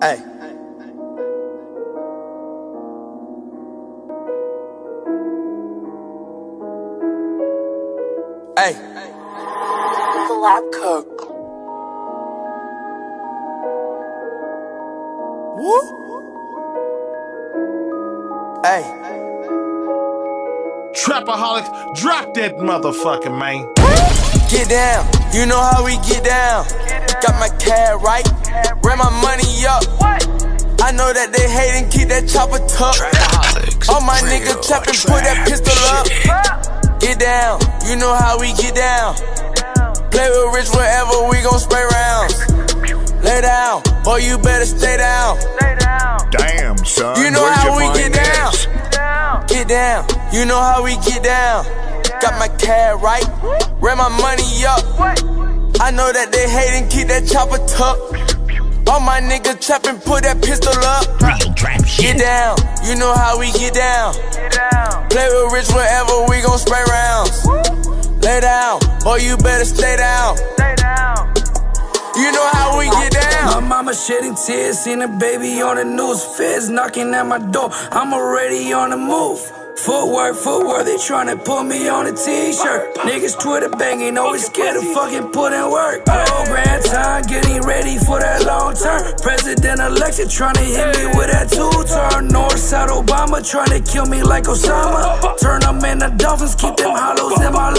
Hey. Hey. Black Cook. Woo. Hey. Trapaholic, drop that motherfucker, man. Get down, you know how we get down. Got my cab right, ran my money up. I know that they hate and keep that chopper tucked. All my niggas trapping, put that pistol up. Get down, you know how we get down. Play with rich wherever we gon' spray rounds. Lay down, boy, you better stay down. Damn, son. You know where'd how we get down. Get down, you know how we get down. Got my cab right, ran my money up. I know that they hate and keep that chopper tucked. All my niggas trapping, put that pistol up. Real trap shit. Get down, you know how we get down. Play with rich wherever we gon' spray rounds. Lay down, boy, you better stay down. You know how we get down. My mama shedding tears, seen a baby on the news. Feds knocking at my door, I'm already on the move. Footwork, footwork, they tryna put me on a t-shirt. Niggas Twitter banging, always scared to fucking put in work. Program time, getting ready for that long term. President election tryna hit me with that two-turn. Northside Obama tryna kill me like Osama. Turn them into dolphins, keep them hollows in my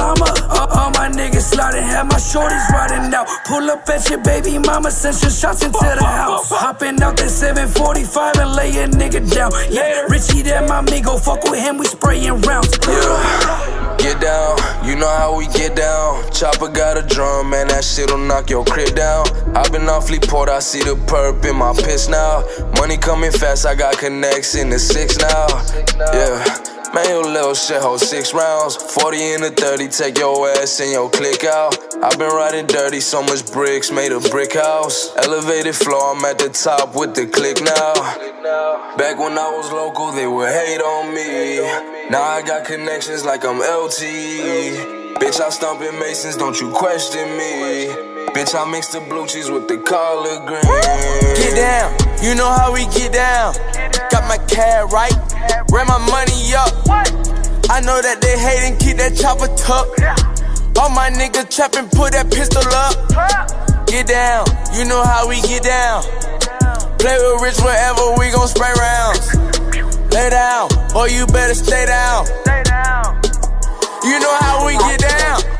niggas sliding, have my shorties riding out. Pull up at your baby mama, send some shots into the house. Hopping out that 745 and lay a nigga down. Yeah, Richie, that my amigo, fuck with him, we spraying rounds. Yeah, get down, you know how we get down. Chopper got a drum, man, that shit'll knock your crib down. i been awfully poured, I see the perp in my piss now. Money coming fast, I got connects in the six now. Yeah. Man, your little shit hold six rounds. 40 in the 30, take your ass and your click out. I've been riding dirty, so much bricks, made a brick house. Elevated floor, I'm at the top with the click now. Back when I was local, they would hate on me. Now I got connections like I'm LT. Bitch, I stomp in Masons, don't you question me. Bitch, I mix the blue cheese with the collard green. Get down, you know how we get down. My cab right, ran my money up. I know that they hate and keep that chopper tucked. All my niggas trapping, put that pistol up. Get down, you know how we get down. Play with rich wherever we gon' spray rounds. Lay down, boy, you better stay down. You know how we get down.